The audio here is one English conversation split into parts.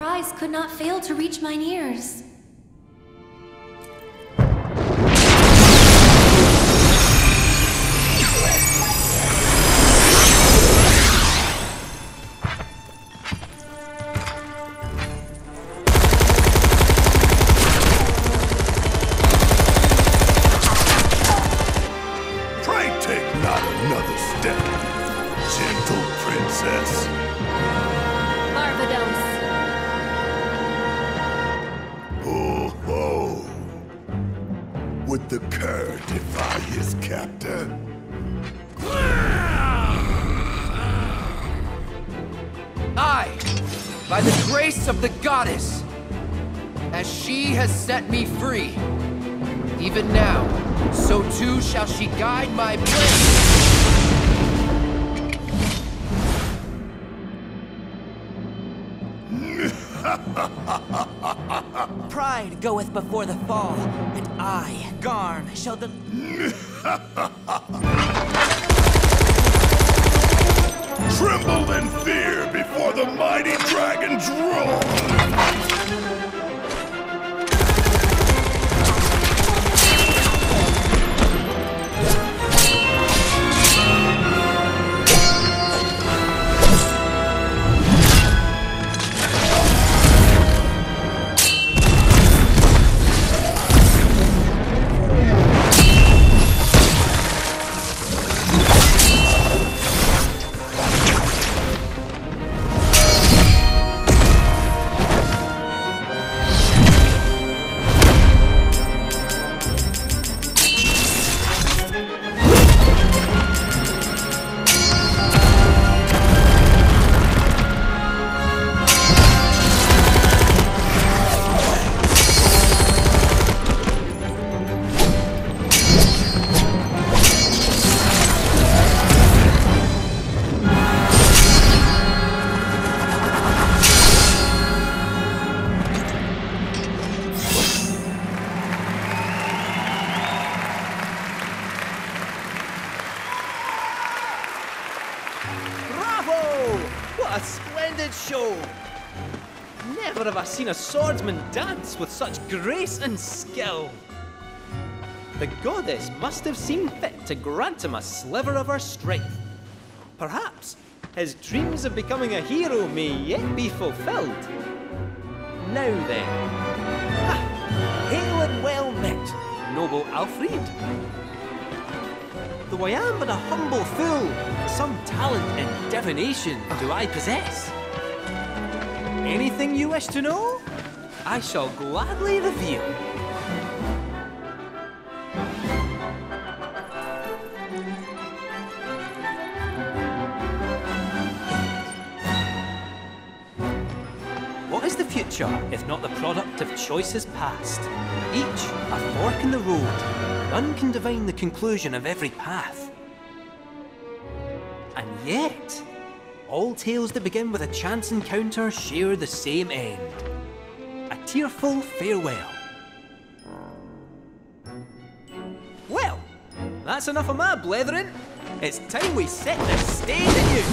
cries could not fail to reach mine ears. Before the fall, and I, Garm, shall de- seen a swordsman dance with such grace and skill. The goddess must have seen fit to grant him a sliver of her strength. Perhaps his dreams of becoming a hero may yet be fulfilled. Now then, ha! Hail and well met, noble Alfred. Though I am but a humble fool, some talent in divination do I possess. Anything you wish to know, I shall gladly reveal. What is the future if not the product of choices past? Each a fork in the road. None can divine the conclusion of every path. And yet, all tales that begin with a chance encounter share the same end. A tearful farewell. Well, that's enough of my blethering. It's time we set the stage anew.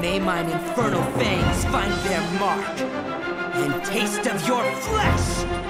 May mine infernal fangs find their mark, and taste of your flesh!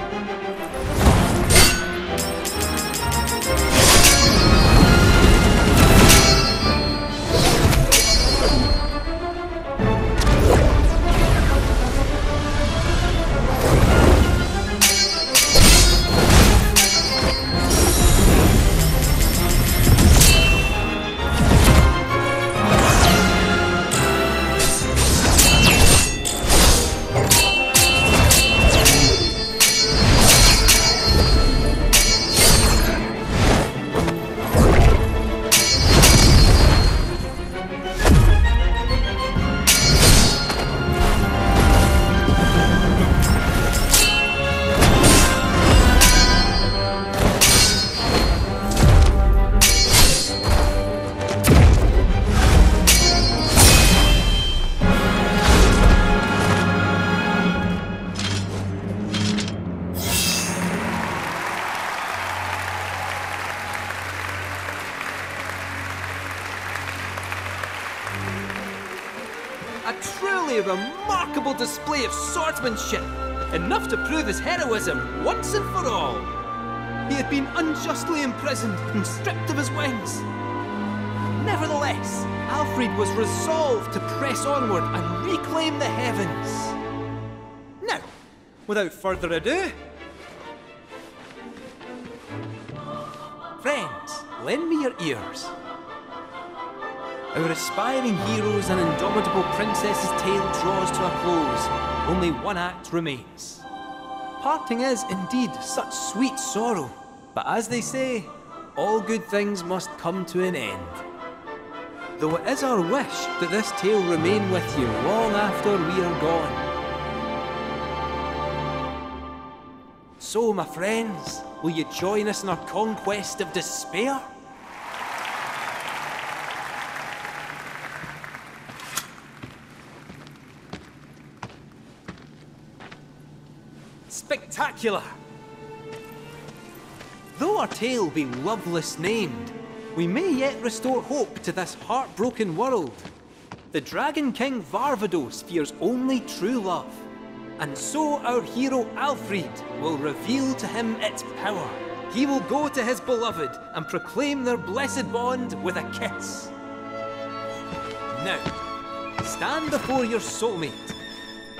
Swordsmanship, enough to prove his heroism once and for all. He had been unjustly imprisoned and stripped of his wings. Nevertheless, Alfred was resolved to press onward and reclaim the heavens. Now, without further ado, friends, lend me your ears. Our aspiring heroes and indomitable princess's tale draws to a close. Only one act remains. Parting is indeed such sweet sorrow, but as they say, all good things must come to an end. Though it is our wish that this tale remain with you long after we are gone. So, my friends, will you join us in our conquest of despair? Though our tale be loveless named, we may yet restore hope to this heartbroken world. The Dragon King Varvados fears only true love, and so our hero Alfred will reveal to him its power. He will go to his beloved and proclaim their blessed bond with a kiss. Now, stand before your soulmate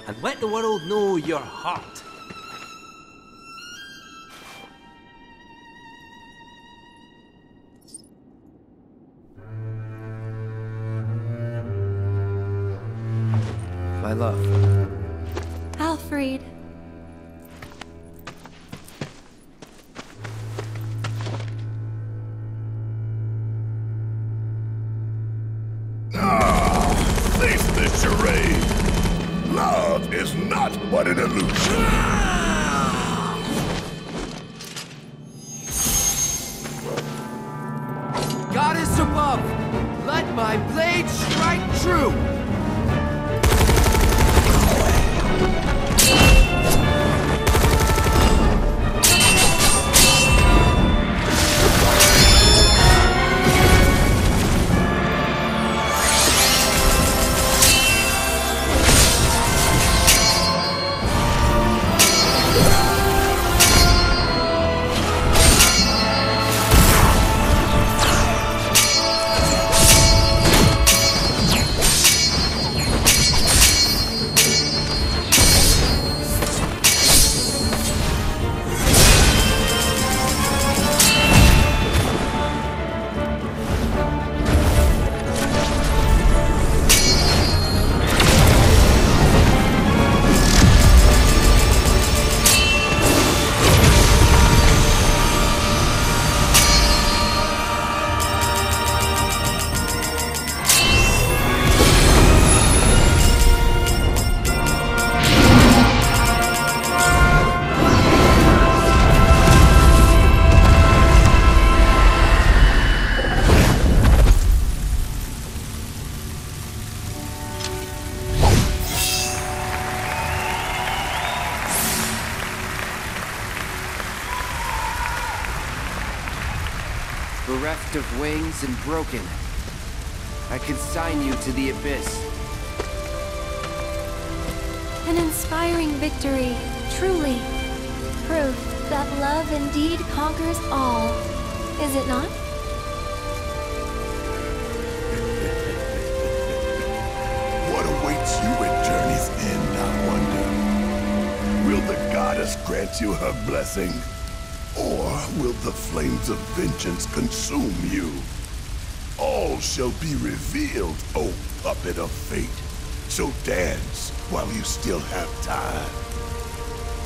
and let the world know your heart. My love. Alfred. Vengeance consume you? All shall be revealed, O puppet of fate. So dance while you still have time.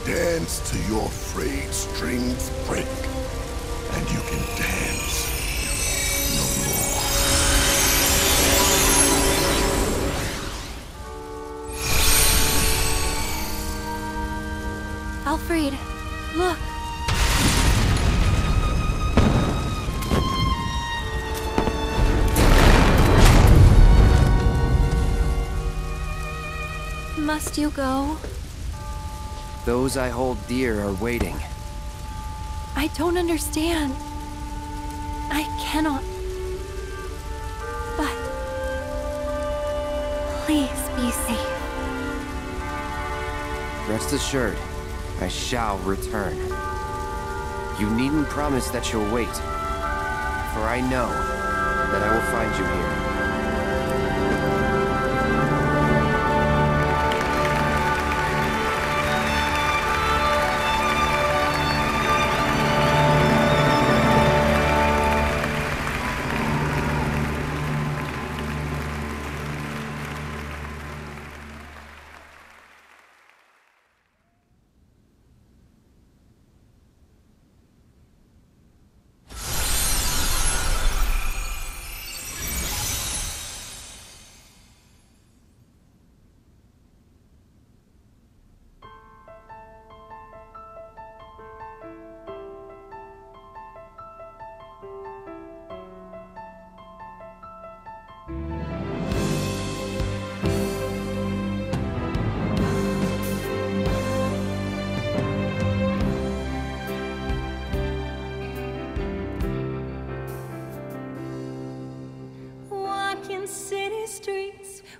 Dance till your frayed strings break, and you can dance no more. Alfred, look. Must you go? Those I hold dear are waiting. I don't understand. I cannot. But Please be safe. Rest assured, I shall return. You needn't promise that you'll wait, for I know that I will find you here.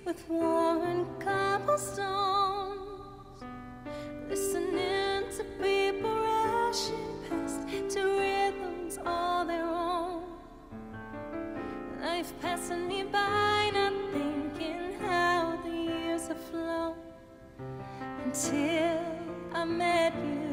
With worn cobblestones, listening to people rushing past to rhythms all their own. Life passing me by, not thinking how the years have flown until I met you.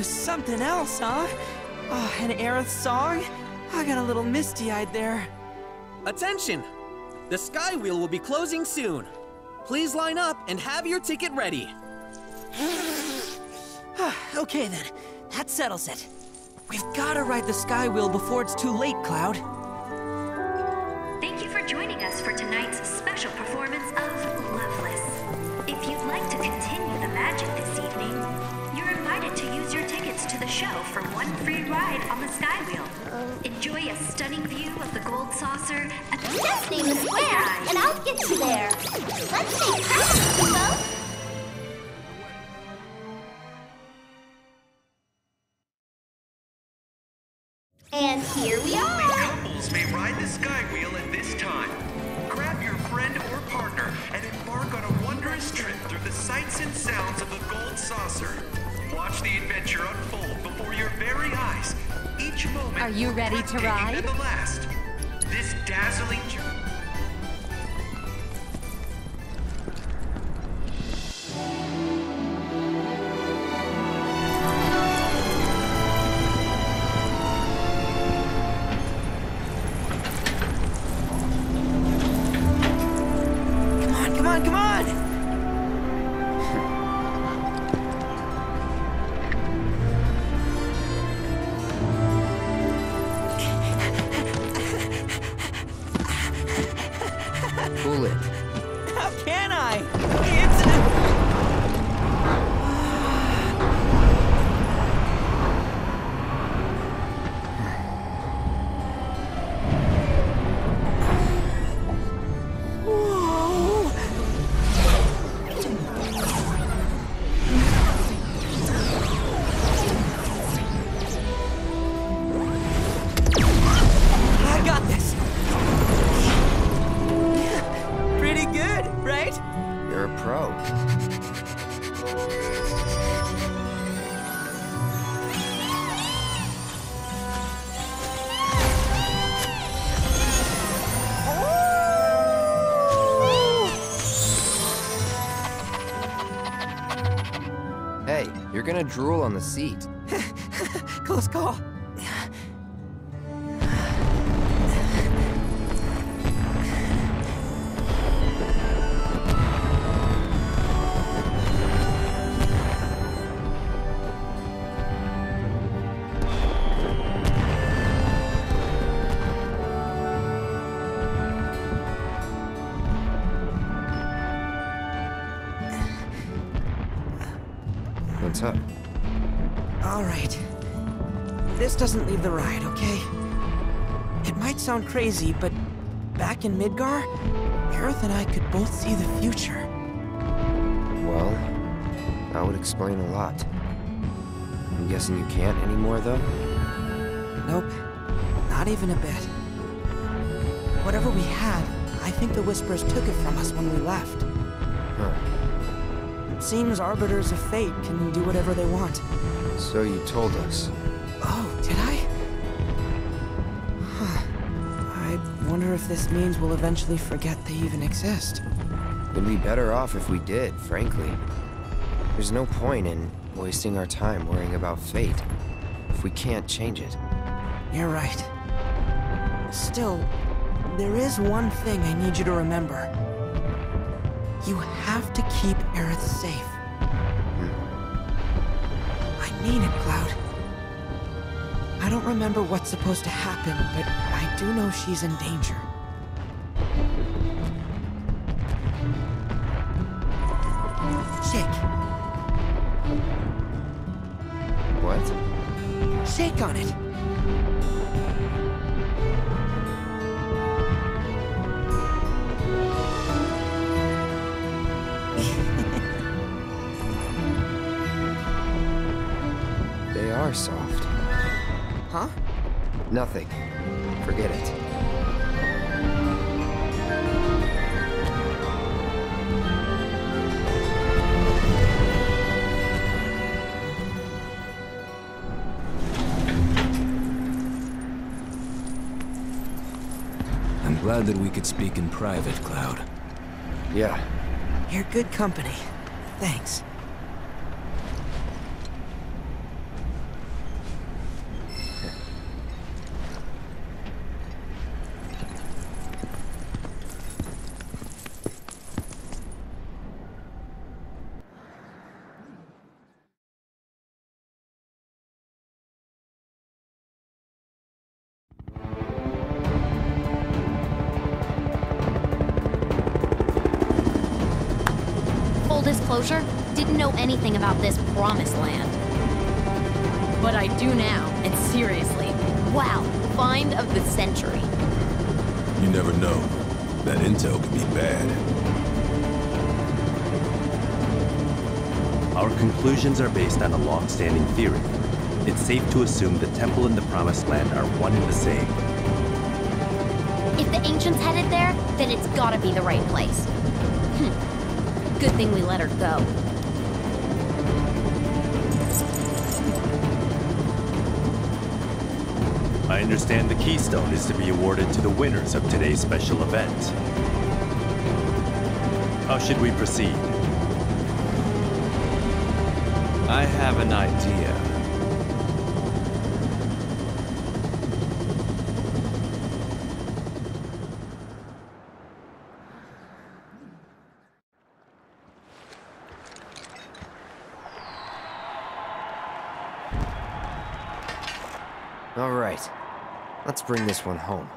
Was something else, huh? Oh, an Aerith song? I got a little misty-eyed there. Attention! The Sky Wheel will be closing soon. Please line up and have your ticket ready. Ah, okay then, that settles it. We've gotta ride the Sky Wheel before it's too late, Cloud. Get you there. Let's make friends, people. Gonna drool on the seat. Close call. The ride, okay? It might sound crazy, but back in Midgar, Aerith and I could both see the future. Well, that would explain a lot. I'm guessing you can't anymore, though? Nope, not even a bit. Whatever we had, I think the Whispers took it from us when we left. Huh. It seems Arbiters of Fate can do whatever they want. So you told us. If this means we'll eventually forget they even exist. We'd be better off if we did, frankly. There's no point in wasting our time worrying about fate if we can't change it. You're right. Still, there is one thing I need you to remember. You have to keep Aerith safe. Hmm. I mean it, Cloud. I don't remember what's supposed to happen, but I do know she's in danger. Are soft. Huh? Nothing. Forget it. I'm glad that we could speak in private, Cloud. Yeah, You're good company. Thanks. conclusions are based on a long-standing theory. It's safe to assume the temple and the Promised Land are one and the same. If the Ancients headed there, then it's gotta be the right place. Hmm. Good thing we let her go. I understand the Keystone is to be awarded to the winners of today's special event. How should we proceed? I have an idea. All right. Let's bring this one home.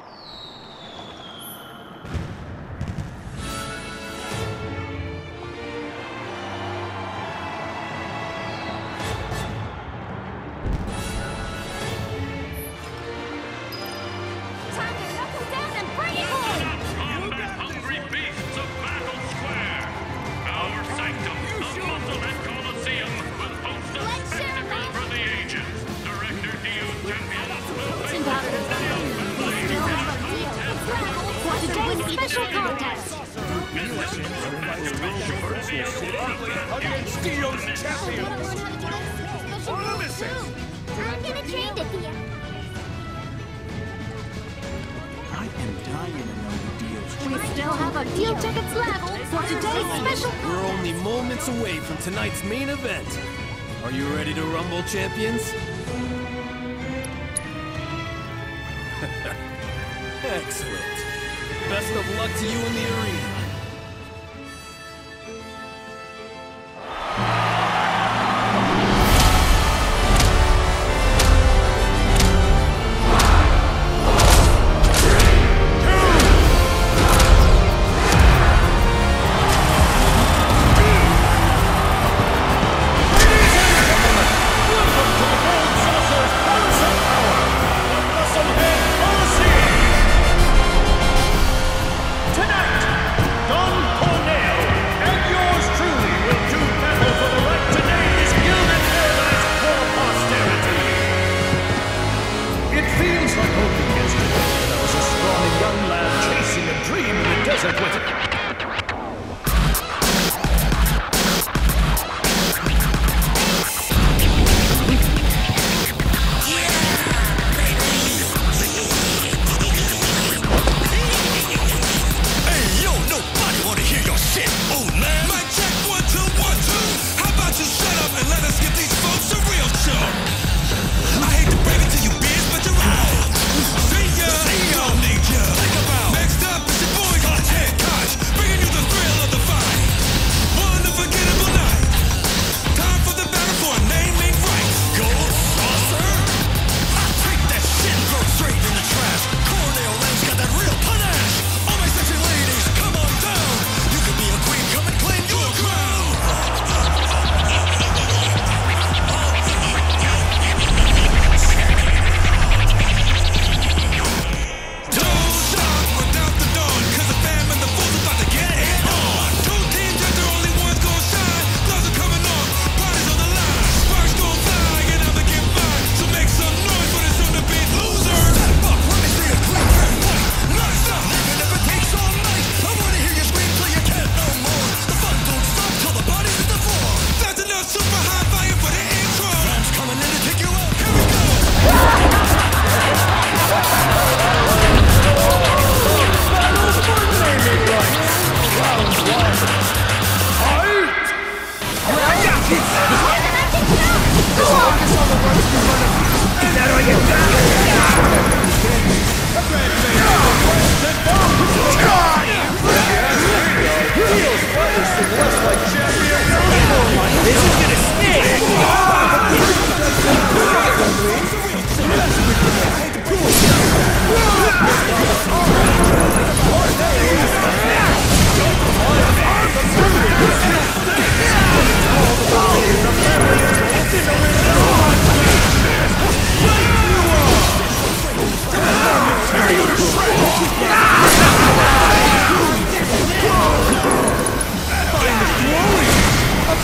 ¡Claro, oye!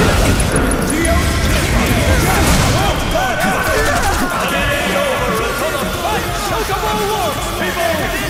Get it over! It's on a fight! Chocobo Wolf, people!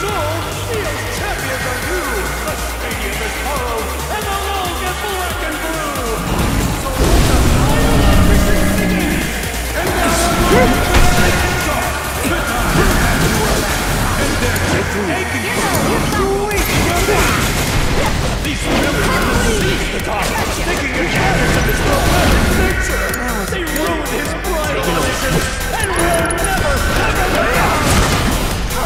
soul, she is champion. The stadium is hollow, and the long is black and blue. So let the fire of resist again. And now the And they're taking you These children will seize the top, taking advantage of his romantic nature. They ruined his bright illusions, and will never have an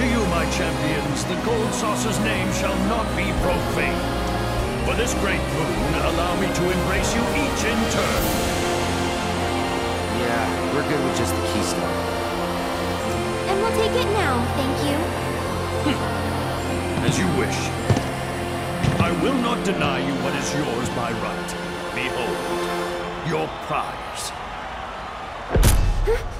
to you, my champions, the Gold Saucer's name shall not be profaned. For this great boon, allow me to embrace you each in turn. Yeah, we're good with just the keystone. And we'll take it now, thank you. Hmm. As you wish. I will not deny you what is yours by right. Behold, your prize.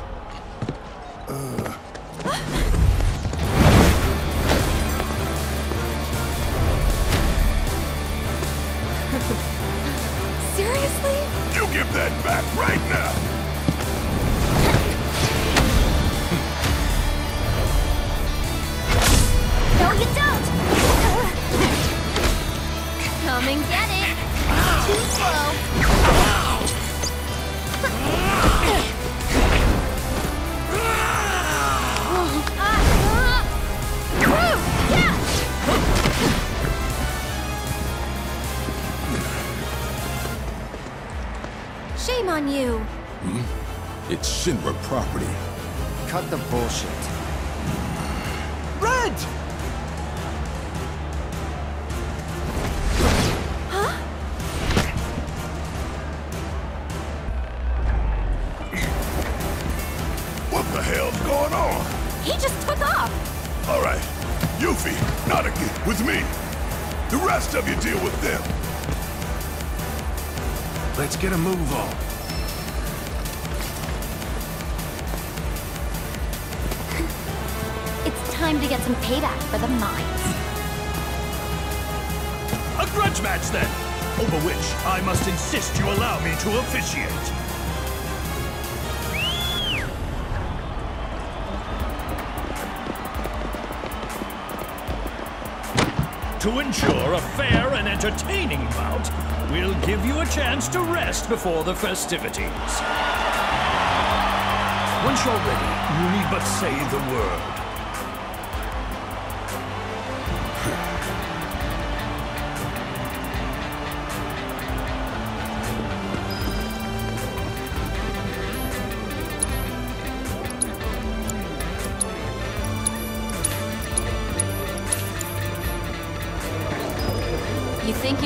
for the mines. A grudge match, then, over which I must insist you allow me to officiate. To ensure a fair and entertaining bout, we'll give you a chance to rest before the festivities. Once you're ready, you need but say the word.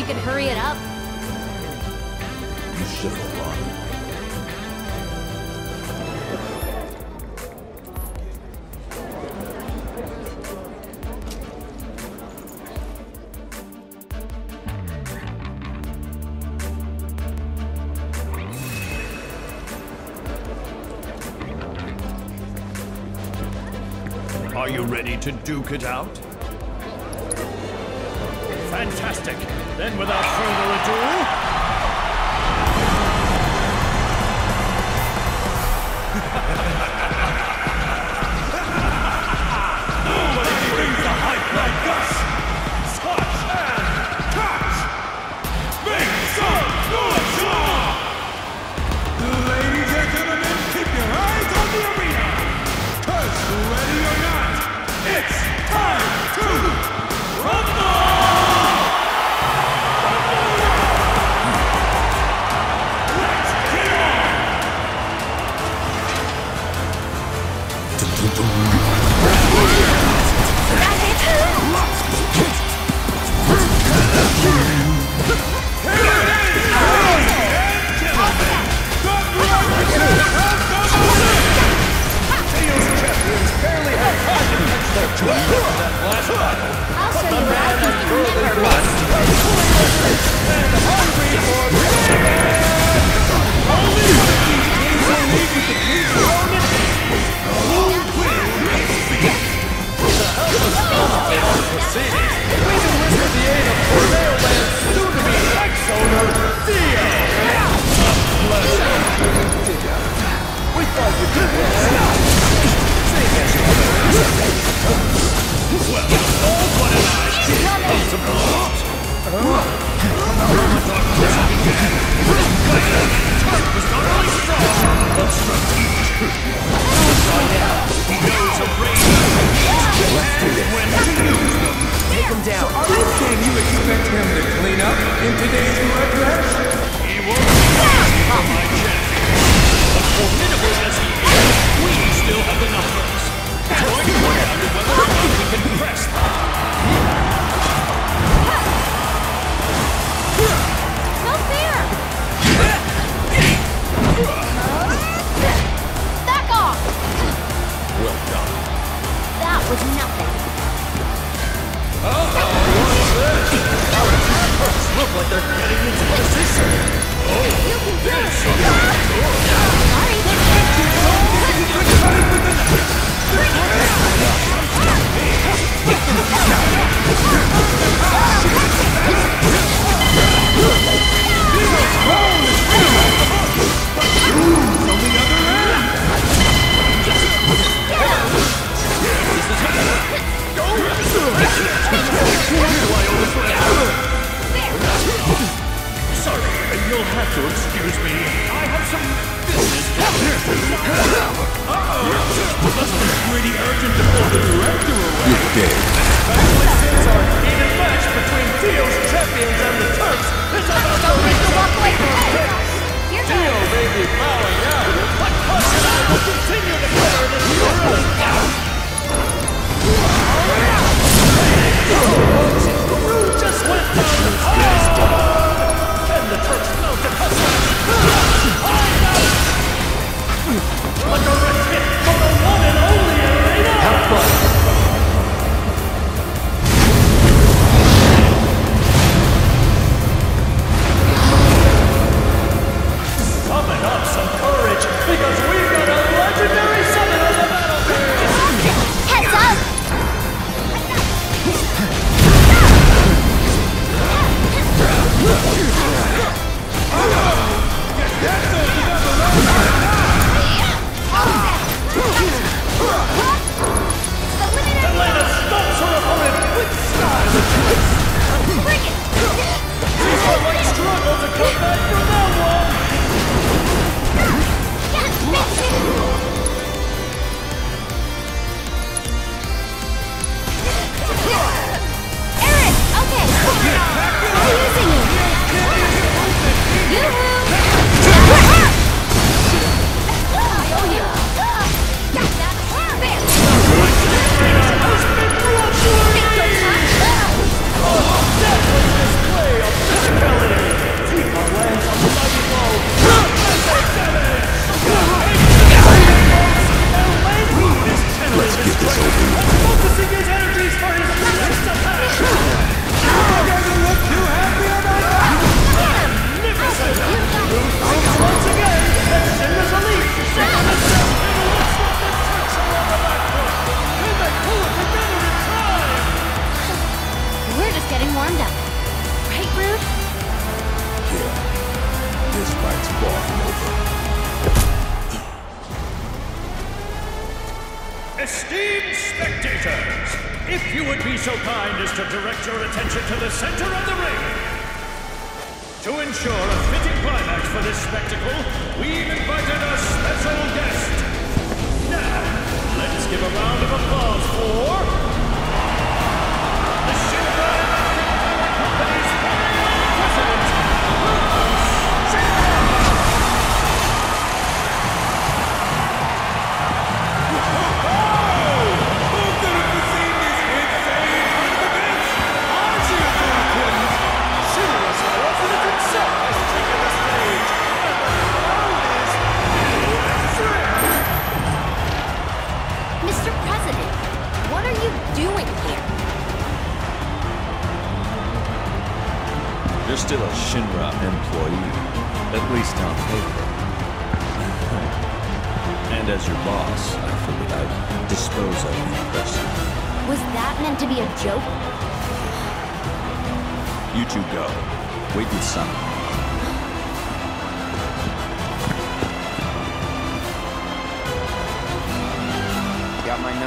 You could hurry it up? You should have run. Are you ready to duke it out?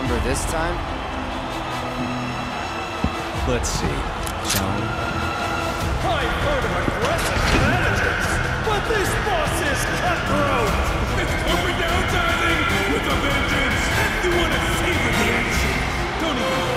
number this time? Let's see. I've heard of aggressive managers, but this boss is cutthroat! It's down, with a vengeance! You want to the don't even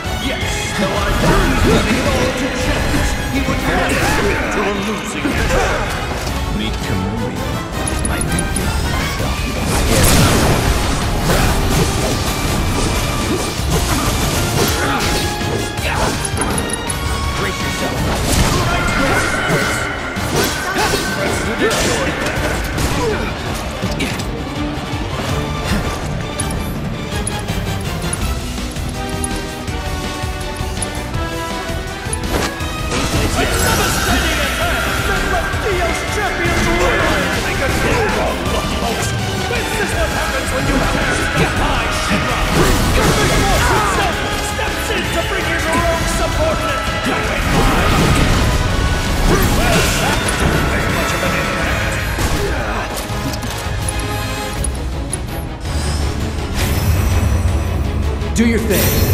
He would losing hand. Meet Kamui, my native Brace yourself. Right, brace, brace. Brace to. when you Shinra! Himself steps in to bring in your own subordinate! Do your thing.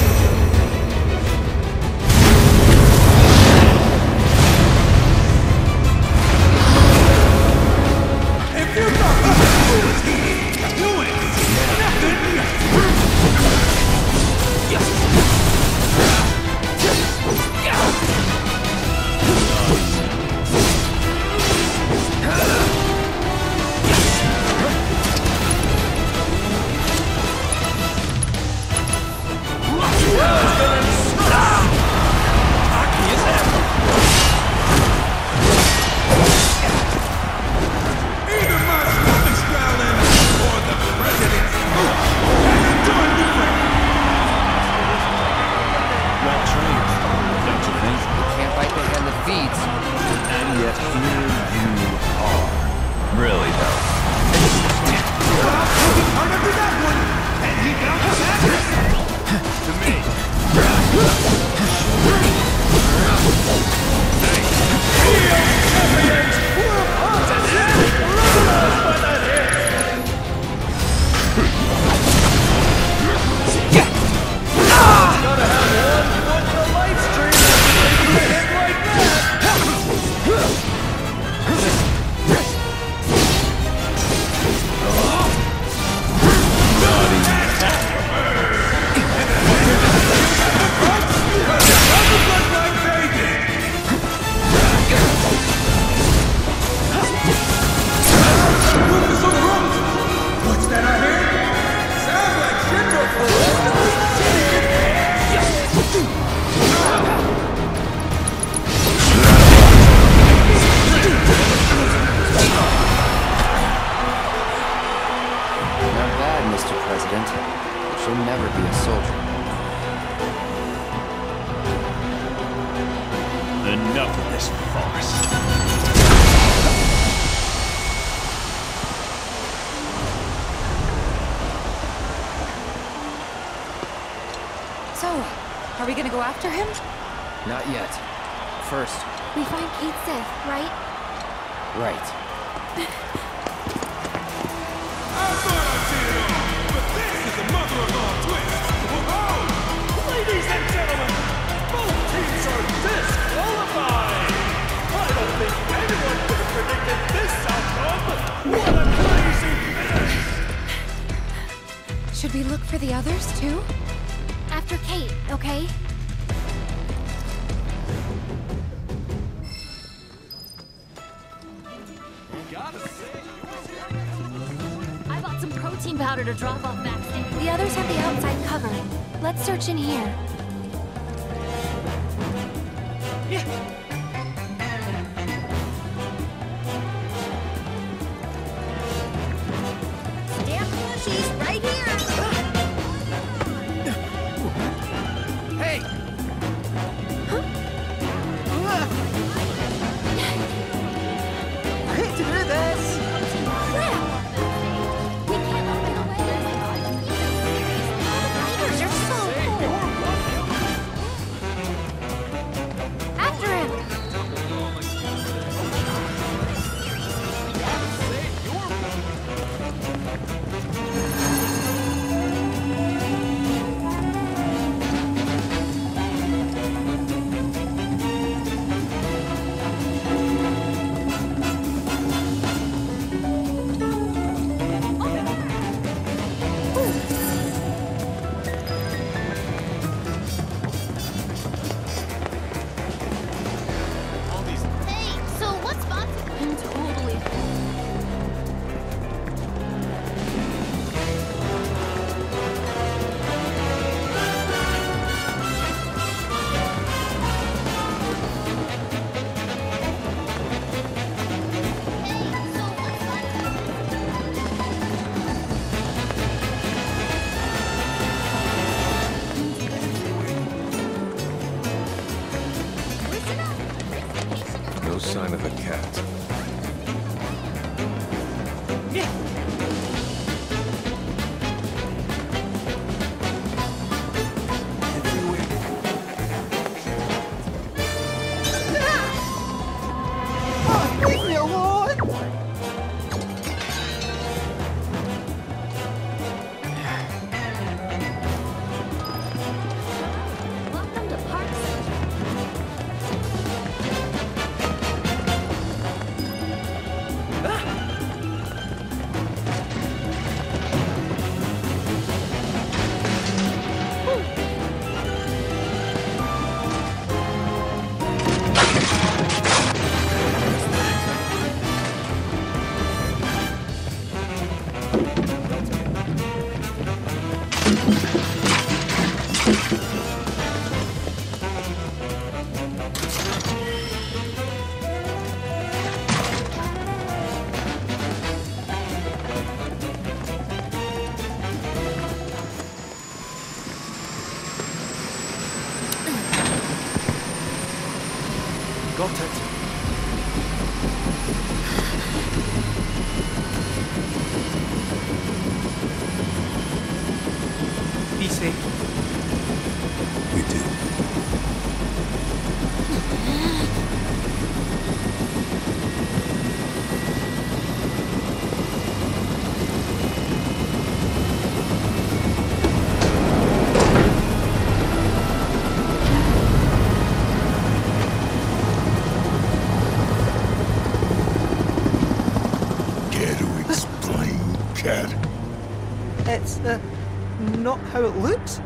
How it looks?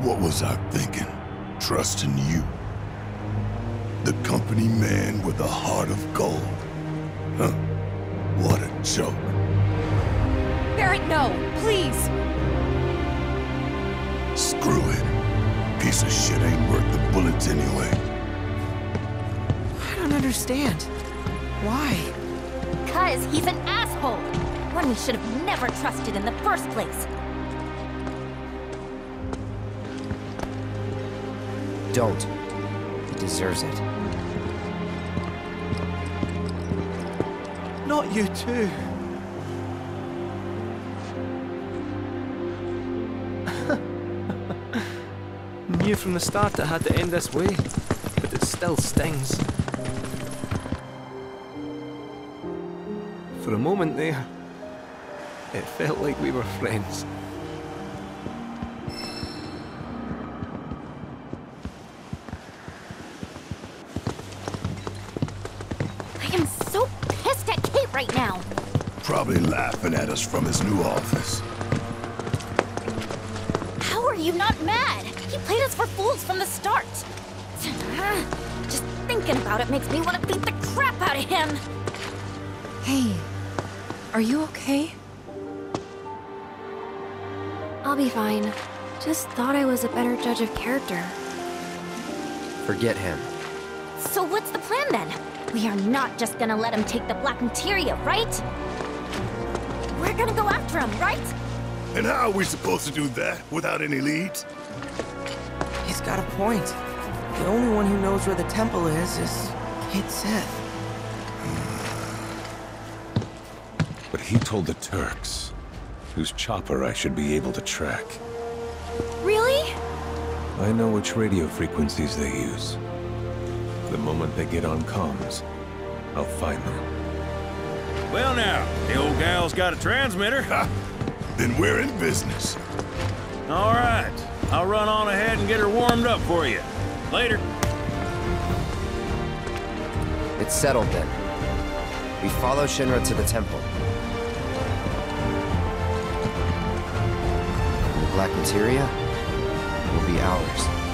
What was I thinking? Trusting you. The company man with a heart of gold. Huh? What a joke. Barret, no! Please! Screw it. Piece of shit ain't worth the bullets anyway. I don't understand. Why? Cause he's an asshole! One we should have never trusted in the first place. Don't. He deserves it. Not you too. Knew from the start it had to end this way, but it still stings. For a moment there, it felt like we were friends. Probably laughing at us from his new office. How are you not mad? He played us for fools from the start. Just thinking about it makes me want to beat the crap out of him. Hey, are you okay? I'll be fine. Just thought I was a better judge of character. Forget him. So what's the plan then? We are not just gonna let him take the black materia, right? We're gonna go after him, right? And how are we supposed to do that without any leads? He's got a point. The only one who knows where the temple is is Cait Sith. But he told the Turks, whose chopper I should be able to track. Really? I know which radio frequencies they use. The moment they get on comms, I'll find them. Well now, the old gal's got a transmitter. then we're in business. All right. I'll run on ahead and get her warmed up for you. Later. It's settled then. We follow Shinra to the temple. The Black Materia will be ours.